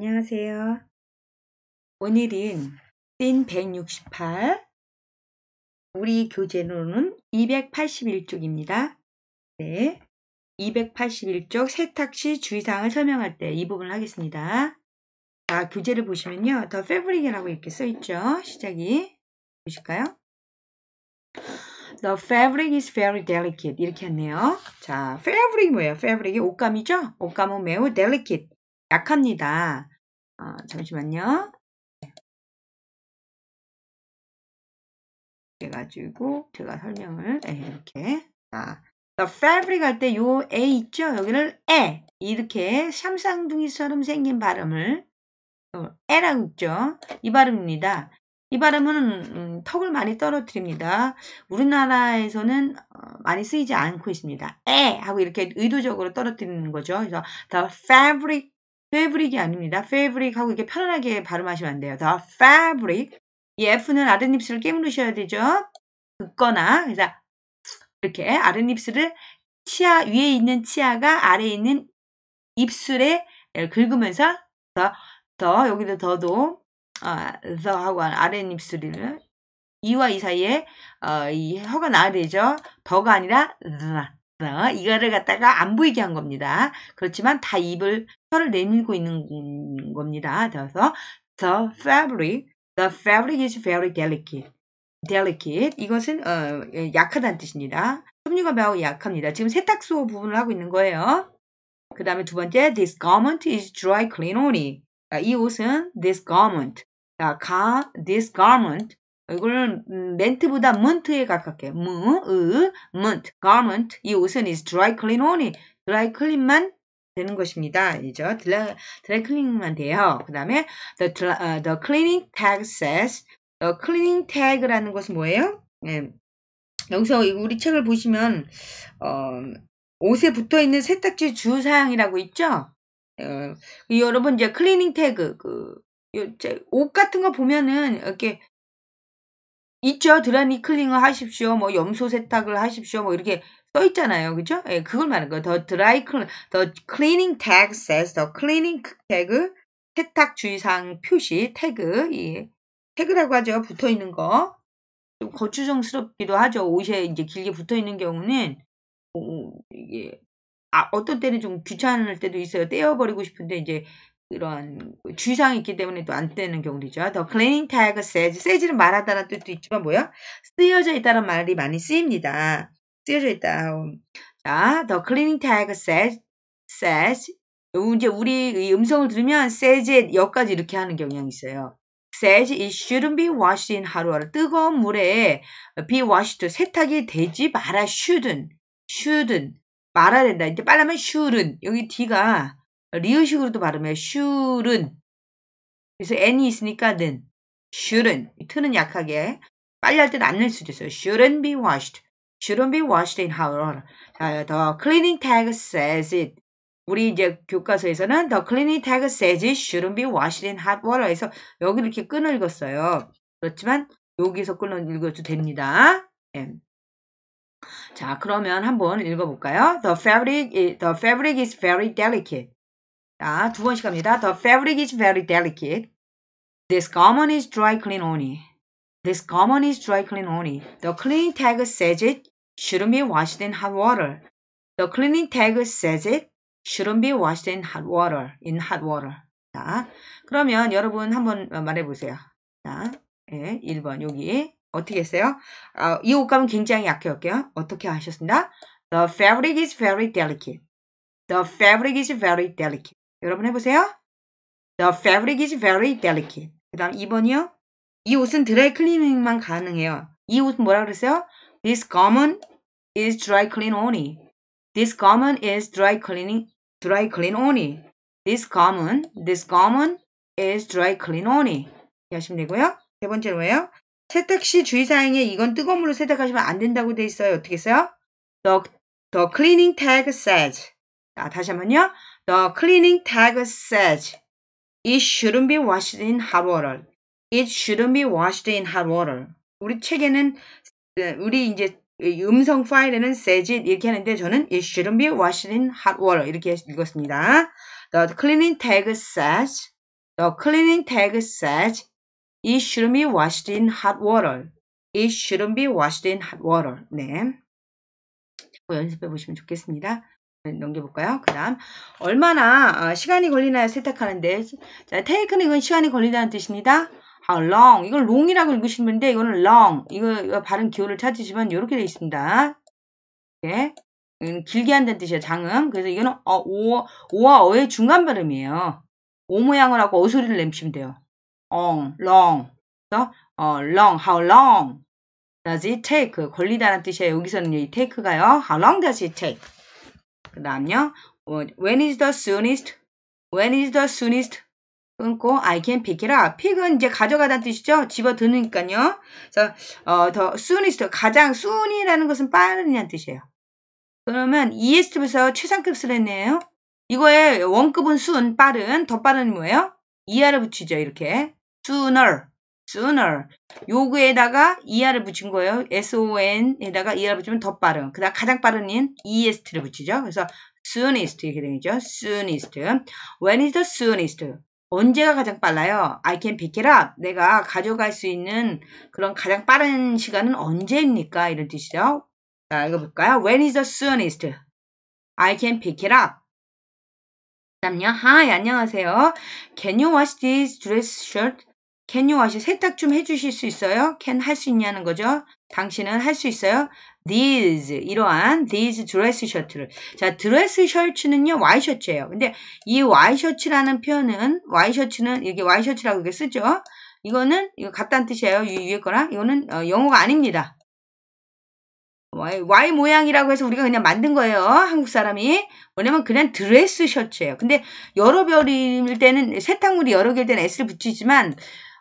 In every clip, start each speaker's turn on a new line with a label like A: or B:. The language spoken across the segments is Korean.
A: 안녕하세요. 오늘은 씬 168 우리 교재로는 281쪽입니다. 네. 281쪽 세탁 시 주의사항을 설명할 때 이 부분을 하겠습니다. 자, 교재를 보시면요. 더 fabric이라고 이렇게 써있죠. 시작이. 보실까요? The fabric is very delicate. 이렇게 했네요. 자, fabric 뭐예요? fabric이 옷감이죠? 옷감은 매우 delicate. 약합니다. 어, 잠시만요. 그래가지고 제가 설명을 네, 이렇게 자, the fabric 할 때요 a 있죠? 여기를 에 이렇게 샴쌍둥이처럼 생긴 발음을 어, 에라고 있죠? 이 발음입니다. 이 발음은 음, 턱을 많이 떨어뜨립니다. 우리나라에서는 어, 많이 쓰이지 않고 있습니다. 에 하고 이렇게 의도적으로 떨어뜨리는 거죠. 그래서 the fabric fabric이 아닙니다. fabric 하고 이렇게 편안하게 발음하시면 안 돼요. the fabric. 이 F는 아랫입술을 깨물으셔야 되죠. 긋거나 그래서 이렇게 아랫입술을 치아 위에 있는 치아가 아래에 있는 입술에 긁으면서 더, 더 여기도 더도 어, 더 하고 아랫입술을 이와 이 사이에 어, 이 혀가 나야 되죠. 더가 아니라 더. 어, 이거를 갖다가 안 보이게 한 겁니다. 그렇지만 다 입을 혀를 내밀고 있는 겁니다. 그래서 the fabric, the fabric is very delicate. delicate 이것은 어, 예, 약하다는 뜻입니다. 섬유가 매우 약합니다. 지금 세탁소 부분을 하고 있는 거예요. 그 다음에 두 번째, this garment is dry clean only. 이 옷은 this garment. 자, 가, this garment 이거는 멘트보다 문트에 가깝게 무, 으, 문트, garment 이 옷은 is dry clean only dry clean만 되는 것입니다. 이죠. 드라, 드라이 클리닝만 돼요. 그 다음에 the, uh, the cleaning tag says the cleaning tag라는 것은 뭐예요? 네. 여기서 우리 책을 보시면 어, 옷에 붙어 있는 세탁 시 주의 사항이라고 있죠. 어, 여러분 이제 cleaning tag 그 옷 같은 거 보면은 이렇게 있죠. 드라이클리닝을 하십시오. 뭐 염소 세탁을 하십시오. 뭐 이렇게 써 있잖아요. 그죠? 예, 그걸 말하는 거예요. the dry cl, the cleaning tag says the cleaning tag 세탁 주의사항 표시 태그 이 tag라고 하죠. 붙어 있는 거. 좀 거추장스럽기도 하죠. 옷에 이제 길게 붙어 있는 경우는 어, 이게 아, 어떤 때는 좀 귀찮을 때도 있어요. 떼어버리고 싶은데 이제 이런 주의사항이 있기 때문에 또 안 떼는 경우이죠. The cleaning tag says, says는 말하다는 뜻도 있지만 뭐야? 쓰여져 있다는 말이 많이 쓰입니다. 쓰여져 있다. 자, the cleaning tag says, says 이제 우리 음성을 들으면 says의 여까지 이렇게 하는 경향이 있어요. says it shouldn't be washed in water. 뜨거운 물에 be washed 세탁이 되지 마라. shouldn't, shouldn't 말아야 된다. 이제 빨라면 shouldn't 여기 D가 리을식으로도 발음해요. shouldn't. 그래서 n이 있으니까 는. shouldn't. 트는 약하게. 빨리 할 때는 안 낼 수도 있어요. shouldn't be washed. shouldn't be washed in hot water. 자, the cleaning tag says it. 우리 이제 교과서에서는 the cleaning tag says it shouldn't be washed in hot water. 해서 여기 이렇게 끊어 읽었어요. 그렇지만 여기서 끊어 읽어도 됩니다. 네. 자, 그러면 한번 읽어볼까요? The fabric, is, the fabric is very delicate. 자, 두 번씩 갑니다. The fabric is very delicate. This garment is dry clean only. This garment is dry clean only. The cleaning tag says it shouldn't be washed in hot water. The cleaning tag says it shouldn't be washed in hot water. In hot water. 자, 그러면 여러분 한번 말해보세요. 자, 예, 1번 여기 어떻게 했어요? 어, 이 옷감은 굉장히 약해볼게요. 어떻게 하셨습니다? The fabric is very delicate. The fabric is very delicate. 여러분 해보세요. The fabric is very delicate. 그 다음 2번이요. 이 옷은 드라이 클리닝만 가능해요. 이 옷은 뭐라 그랬어요? This garment is dry clean only. This garment is dry cleaning, dry clean only. This garment, this garment is dry clean only. 하시면 되고요. 세 번째로예요. 세탁 시 주의사항에 이건 뜨거운 물로 세탁하시면 안 된다고 돼 있어요. 어떻게 써요? The, the cleaning tag says. 자, 다시 한번요. The cleaning tag says it shouldn't be washed in hot water. It shouldn't be washed in hot water. 우리 책에는 우리 이제 음성 파일에는 says it 이렇게 하는데 저는 it shouldn't be washed in hot water 이렇게 읽었습니다. The cleaning tag says The cleaning tag says it shouldn't be washed in hot water. It shouldn't be washed in hot water. 네. 연습해 보시면 좋겠습니다. 네, 넘겨볼까요? 그 다음 얼마나 어, 시간이 걸리나요? 세탁하는데 자, 이건 시간이 걸린다는 뜻입니다. How long? 이걸 long이라고 읽으시는 분인데 이거는 long. 이거, 이거 발음 기호를 찾으시면 이렇게 되어 있습니다. 네. 길게 한다는 뜻이에요. 장음. 그래서 이거는 어, 오, 오와 어의 중간 발음이에요. 오 모양을 하고 어 소리를 내시면 돼요. on, long. 그래서 어, long, how long does it take? 걸리다는 뜻이에요. 여기서는 이 take가요. how long does it take? 그 다음요. when is the soonest? when is the soonest? 끊고 I can pick it up. pick은 이제 가져가다는 뜻이죠. 집어드니까요. 그래서 어, 더 soonest 가장 soon이라는 것은 빠르냐는 뜻이에요. 그러면 ES부터 최상급 을했네요 이거의 원급은 soon 빠른 더 빠른 뭐예요? ER을 붙이죠. 이렇게 sooner sooner 요구에다가 ER을 붙인 거예요. SON에다가 ER을 붙이면 더 빠른 그 다음 가장 빠른 인 EST를 붙이죠. 그래서 soonest 이렇게 되죠. soonest when is the soonest 언제가 가장 빨라요? I can pick it up. 내가 가져갈 수 있는 그런 가장 빠른 시간은 언제입니까? 이런 뜻이죠. 자, 읽어볼까요? When is the soonest? I can pick it up. 다음요. Hi, 안녕하세요. Can you wash this dress shirt? Can you wash? 세탁 좀 해주실 수 있어요? Can 할 수 있냐는 거죠. 당신은 할 수 있어요? these 이러한 these 드레스 셔츠를 자 dress shirt는요 와이셔츠예요 근데 이 와이셔츠라는 표현은 와이셔츠는 이게 와이셔츠라고 이렇게 쓰죠 이거는 이거 같다는 뜻이에요 위에 거랑 이거는 어, 영어가 아닙니다 Y, Y 모양이라고 해서 우리가 그냥 만든 거예요 한국 사람이 왜냐면 그냥 dress shirt예요 근데 여러 벌일 때는 세탁물이 여러 개일 때는 S를 붙이지만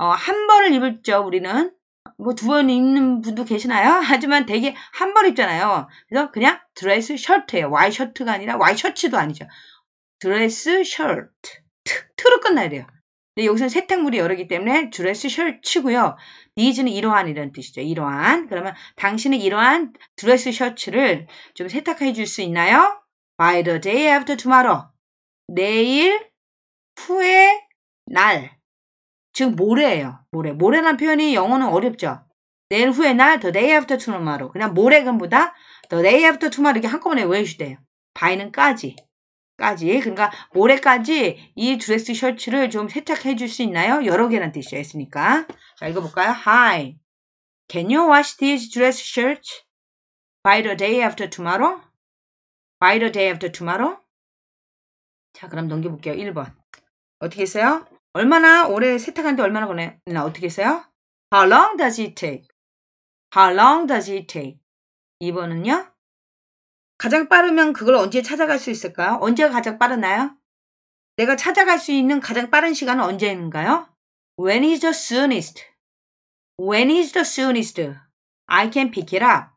A: 어, 한 벌을 입죠 우리는 뭐 두 벌 입는 분도 계시나요? 하지만 대개 한 벌 입잖아요. 그래서 그냥 dress shirt예요. 와이 셔츠가 아니라 와이 셔츠도 아니죠. dress shirt. 트로 끝나야 돼요. 근데 여기서는 세탁물이 여러 개기 때문에 dress shirts고요. these는 이러한 이런 뜻이죠. 이러한. 그러면 당신은 이러한 dress shirts를 좀 세탁해 줄 수 있나요? By the day after tomorrow. 내일 후의 날. 즉 모레예요. 모레. 모레란 표현이 영어는 어렵죠. 내일 후의 날 the day after tomorrow. 그냥 모레금보다 the day after tomorrow 이렇게 한꺼번에 외우시대요. by는 까지. 까지. 그러니까 모레까지 이 드레스 셔츠를 좀 세탁해 줄 수 있나요? 여러 개란 뜻이죠. 했으니까. 자, 읽어볼까요? Hi. Can you wash these dress shirts by the day after tomorrow? by the day after tomorrow? 자, 그럼 넘겨볼게요. 1번. 어떻게 했어요? 얼마나 오래 세탁하는데 얼마나 걸리나 어떻게 했어요? How long does it take? How long does it take? 2번은요? 가장 빠르면 그걸 언제 찾아갈 수 있을까요? 언제가 가장 빠르나요? 내가 찾아갈 수 있는 가장 빠른 시간은 언제인가요? When is the soonest? When is the soonest? I can pick it up.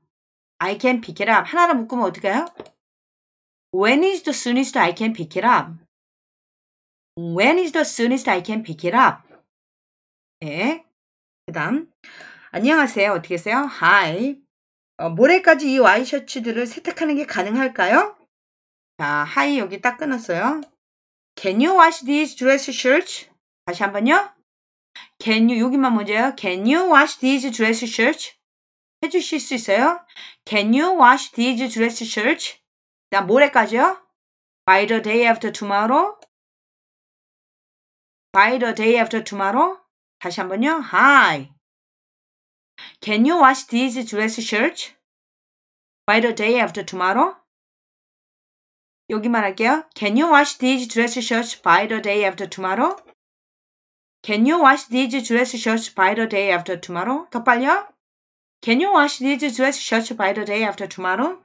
A: I can pick it up. 하나로 묶으면 어떻게 해요? When is the soonest I can pick it up? When is the soonest I can pick it up? 네. 그 다음. 안녕하세요. 어떻게 했어요? Hi. 어, 모레까지 이 와이셔츠들을 세탁하는 게 가능할까요? 자, hi 여기 딱 끊었어요. Can you wash these dress shirts? 다시 한번요. Can you 여기만 먼저요. Can you wash these dress shirts? 해주실 수 있어요? Can you wash these dress shirts? 자, 모레까지요. By the day after tomorrow. by the day after tomorrow? 다시 한번요. Hi. Can you wash these dress shirts by the day after tomorrow? 여기만 할게요. Can you wash these dress shirts by the day after tomorrow? Can you wash these dress shirts by the day after tomorrow? 더 빨리요. Can you wash these dress shirts by the day after tomorrow?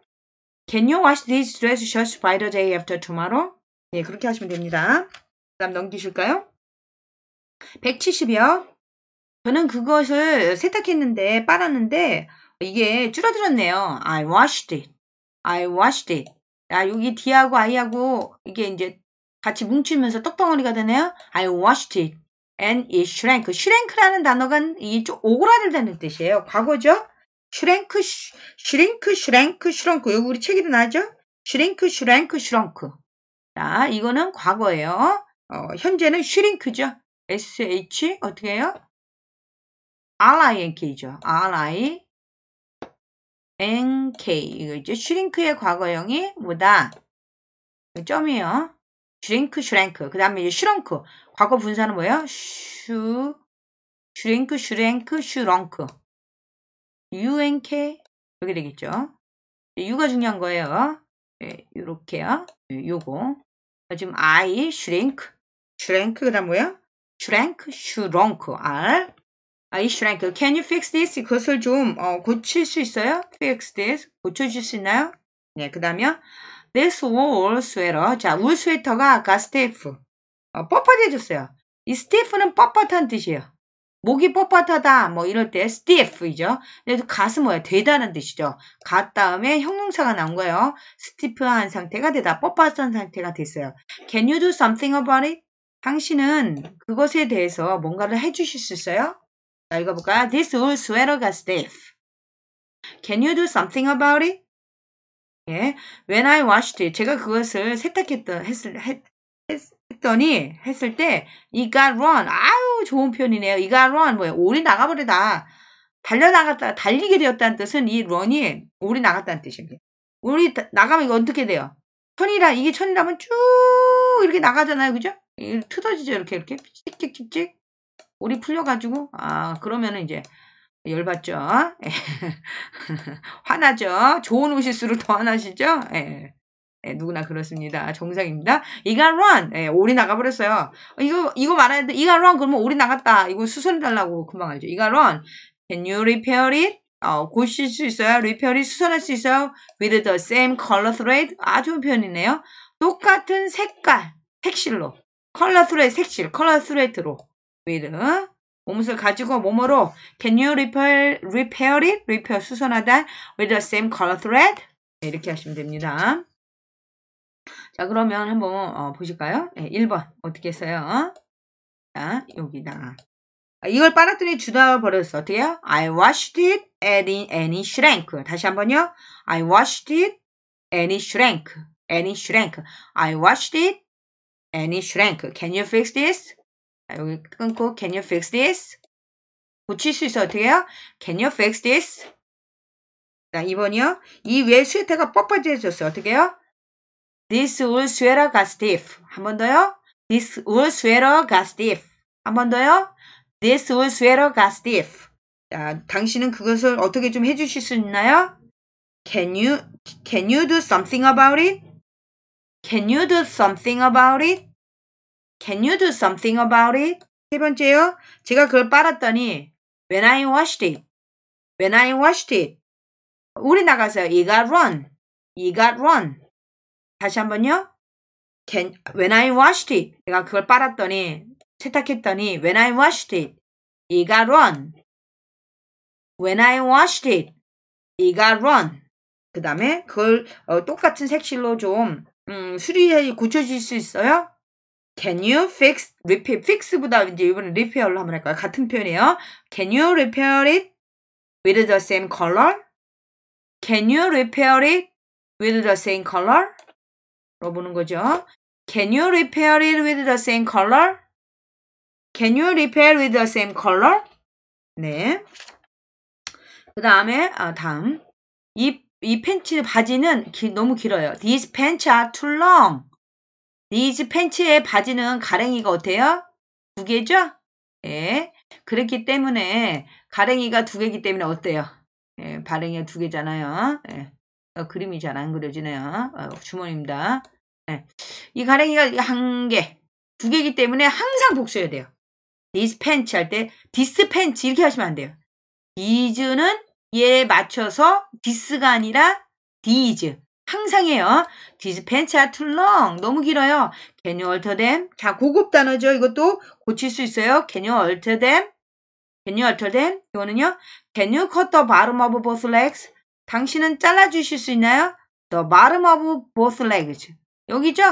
A: Can you wash these dress shirts by the day after tomorrow? 네, 그렇게 하시면 됩니다. 그 다음 넘기실까요? 170이요. 저는 그것을 세탁했는데 빨았는데 이게 줄어들었네요. I washed it. I washed it. 아, 여기 D하고 I하고 이게 이제 같이 뭉치면서 떡덩어리가 되네요. I washed it. And it shrank. shrank라는 단어가 이좀 오그라들다는 뜻이에요. 과거죠. shrink, shrink, shrink, shrunk. 여기 우리 책에도 나죠? shrink, shrink, shrunk. 자, 이거는 과거예요. 어, 현재는 shrink죠. Sh 어떻게 해요? rink죠. ri nk 이거 있죠. 슈링크의 과거형이 뭐다? 점이에요. 슈링크 슈랭크 그 다음에 이제 슈렁크 과거 분사는 뭐예요? 슈 슈링크 슈랭크 슈렁크 unk 이렇게 되겠죠. 유가 중요한 거예요. 네, 요렇게요. 네, 요거 지금 I shrink shrink 그 다음 뭐야? Shrink shrunk R I shrink Can you fix this? 그것을 좀 어, 고칠 수 있어요? fix this 고쳐줄 수 있나요? 네, 그 다음에 This wool sweater 자, 울 스웨터가 아까 stiff 어, 뻣뻣해졌어요. 이 stiff는 뻣뻣한 뜻이에요. 목이 뻣뻣하다 뭐 이럴 때 stiff이죠. 그래도 got은 뭐야? 되다는 뜻이죠. got 다음에 형용사가 나온 거예요. stiff한 상태가 되다. 뻣뻣한 상태가 됐어요. Can you do something about it? 당신은 그것에 대해서 뭔가를 해주실 수 있어요? 자, 읽어볼까요? This wool sweater got stiff. Can you do something about it? 예. When I washed it. 제가 그것을 세탁했던, 했을, 했, 했더니 했을 때이 got run 아유 좋은 표현이네요. 이 got run 뭐예요? 올이 나가버리다. 달려나갔다 달리게 되었다는 뜻은 이 run이 올이 나갔다는 뜻입니다. 올이 나가면 이거 어떻게 돼요? 천이라 이게 천이라면 쭉 이렇게 나가잖아요. 그죠? 틀어지죠. 이렇게 이렇게 찍찍찍찍 올이 풀려가지고 아 그러면은 이제 열받죠. 화나죠. 좋은 옷일수록 더 화나시죠? 예. 예, 누구나 그렇습니다. 정상입니다. 이가 run. 예, 올이 나가버렸어요. 이거, 이거 말해야 돼. 이가 run. 그러면 올이 나갔다. 이거 수선해달라고 금방 알죠. 이가 run. Can you repair it? 어, 고칠 수 있어요. repair it. 수선할 수 있어요. With the same color thread. 아주 표현이네요. 똑같은 색깔, 색실로. Color thread, 색실. color thread로. with. 몸을 가지고 몸으로 Can you repair, repair it? repair 수선하다. With the same color thread. 네, 이렇게 하시면 됩니다. 자, 그러면 한번 어, 보실까요? 네, 1번 어떻게 써요? 자, 여기다가 아, 이걸 빨았더니 주다 버렸어. 어떻게요? I washed it and it, and it shrank. 다시 한번요. I washed it and it shrank. And it shrank. I washed it and it shrank. Can you fix this? 자, 여기 끊고 Can you fix this? 고칠 수 있어. 어떻게 해요? Can you fix this? 자, 2번이요. 이외 스웨터가 뻣뻣해졌어. 어떻게 해요? This wool sweater got stiff. 한 번 더요. This wool sweater got stiff. 한 번 더요. This wool sweater got stiff. 자, 당신은 그것을 어떻게 좀 해주실 수 있나요? Can you, can you do something about it? Can you do something about it? Can you do something about it? 세 번째요. 제가 그걸 빨았더니 When I washed it. When I washed it. 우리 나가서 You got run. You got run. 다시 한번요. Can, when I washed it. 내가 그걸 빨았더니, 세탁했더니, when I washed it. it got run. When I washed it. it got run. 그 다음에 그걸 어, 똑같은 색실로 좀 음, 수리해 고쳐줄 수 있어요? Can you fix, repair, fix보다 이제 이번에 repair로 한번 할까요? 같은 표현이에요. Can you repair it with the same color? Can you repair it with the same color? 물어보는 거죠. Can you repair it with the same color? Can you repair with the same color? 네. 그 다음에 아, 다음 이, 이 팬츠 바지는 기, 너무 길어요. These pants are too long. These 팬츠의 바지는 가랭이가 어때요? 두 개죠? 예. 그렇기 때문에 가랭이가 두 개이기 때문에 어때요? 예, 발행이 두 개잖아요. 예. 어, 그림이 잘 안 그려지네요. 어, 주머니입니다. 네. 이 가랭이가 한 개, 두 개이기 때문에 항상 복수해야 돼요. these pants 할 때 this pants 이렇게 하시면 안 돼요. these는 얘에 맞춰서 this가 아니라 these. 항상 해요. These pants are too long 너무 길어요. Alter them? 자 고급 단어죠. 이것도 고칠 수 있어요. Can you alter them? 이거는요. Cut the bottom of both legs? 당신은 잘라주실 수 있나요? The bottom of both legs. 여기죠?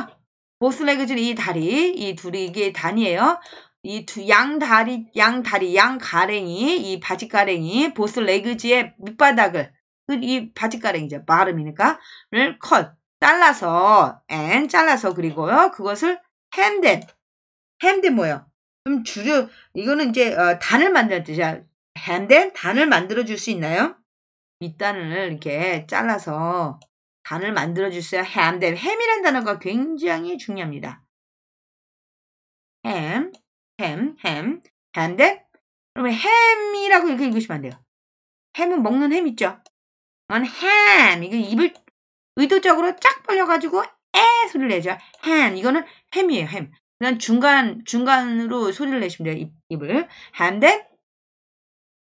A: both legs는 이 다리, 이 둘이 이게 단이에요. 이 두 양 다리, 양 다리, 양 가랭이, 이 바지 가랭이, both legs의 밑바닥을 그이 바지 가랭이죠. bottom이니까를 컷 잘라서 and 잘라서 그리고요. 그것을 hem them 뭐요? 좀 줄여 이거는 이제 어, 단을 만들 뜻이야. then 단을 만들어 줄 수 있나요? 밑단을 이렇게 잘라서 단을 만들어 주세요. and then 햄이라는 단어가 굉장히 중요합니다. 햄, 햄, 햄, then 그러면 햄이라고 이렇게 읽으시면 안 돼요. 햄은 먹는 햄 있죠? 넌 햄, 이거 입을 의도적으로 쫙 벌려가지고 에 소리를 내죠. 햄, 이거는 햄이에요, 햄. 그냥 중간, 중간으로 소리를 내시면 돼요, 입, and then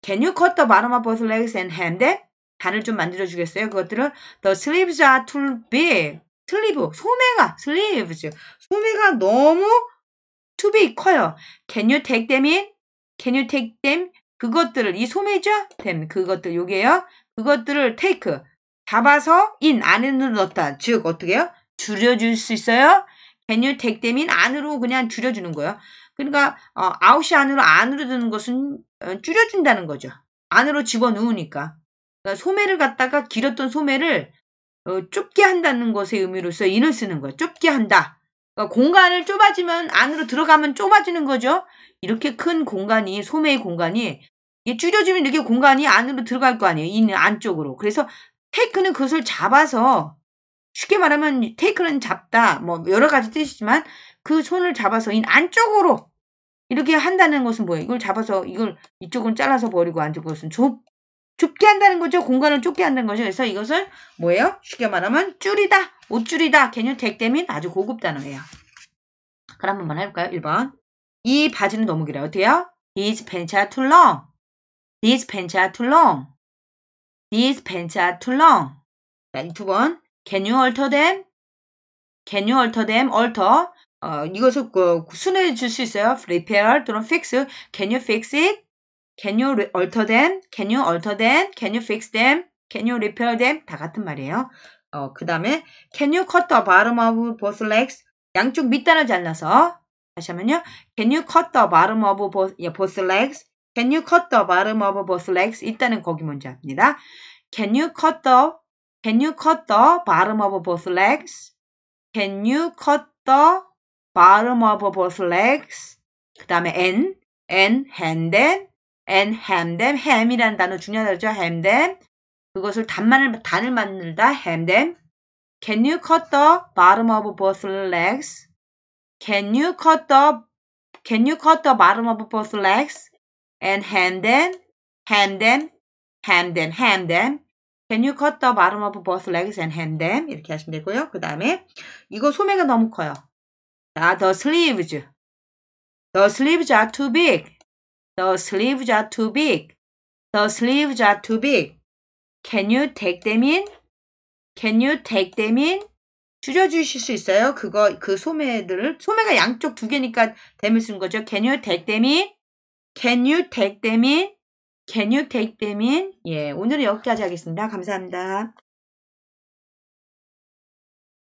A: Can you cut the bottom of both legs and it? 단을 좀 만들어 주겠어요? 그것들은 The sleeves are too big. 슬리브, 소매가, sleeves. 소매가 너무 too big, 커요. Can you take them in? Can you take them? 그것들을, 이 소매죠? them, 그것들, 요게요. 그것들을 take, 잡아서 in, 안으로 넣었다. 즉, 어떻게 해요? 줄여줄 수 있어요? Can you take them in? 안으로 그냥 줄여주는 거예요. 그러니까 어, 아웃이 안으로 안으로 드는 것은 어, 줄여준다는 거죠. 안으로 집어넣으니까. 그러니까 소매를 갖다가 길었던 소매를 어, 좁게 한다는 것의 의미로서 인을 쓰는 거예요. 좁게 한다. 그러니까 공간을 좁아지면 안으로 들어가면 좁아지는 거죠. 이렇게 큰 공간이 소매의 공간이 줄여주면 이렇게 공간이 안으로 들어갈 거 아니에요. 이 안쪽으로. 그래서 테이크는 그것을 잡아서 쉽게 말하면 테이크는 잡다 뭐 여러 가지 뜻이지만 그 손을 잡아서 이 안쪽으로 이렇게 한다는 것은 뭐예요? 이걸 잡아서 이걸 이쪽은 잘라서 버리고 안쪽 것은 좁 좁게 한다는 거죠. 공간을 좁게 한다는 거죠. 그래서 이것을 뭐예요? 쉽게 말하면 줄이다, 옷줄이다. 개념 택대민 아주 고급 단어예요. 그럼 한번 해볼까요? 1번. 이 바지는 너무 길어요. 어때요? These pants are too long. These pants are too long. These pants are too long. 자, 두 번. Can you alter them? Can you alter them? alter. 어, 이것을 그, 순해 줄 수 있어요. repair 또는 fix. Can you fix it? Can you alter them? Can you alter them? Can you fix them? Can you repair them? 다 같은 말이에요. 어, 그 다음에 Can you cut the bottom of both legs? 양쪽 밑단을 잘라서 다시 하면요. Can you cut the bottom of both, legs? Can you cut the bottom of both legs? 일단은 거기 먼저 합니다. Can you cut the Can you cut the bottom of both legs? Can you cut the bottom of both legs? 그 다음에 and, and hand them, and ham them. ham이라는 단어 중요하죠. ham them. 그것을 단만을, 단을 만들다. ham them. Can you cut the bottom of both legs? Can you cut the Can you cut the bottom of both legs and hand them, hand them, hand them, hand them? Can you cut the bottom of both legs and hand them? 이렇게 하시면 되고요. 그 다음에 이거 소매가 너무 커요. 자, the sleeves. The sleeves are too big. The sleeves are too big. The sleeves are too big. Can you take them in? Can you take them in? 줄여주실 수 있어요? 그거, 그 소매들을. 소매가 양쪽 두 개니까 댐을 쓴 거죠. Can you take them in? Can you take them in? Can you take them in? 예, 오늘은 여기까지 하겠습니다. 감사합니다.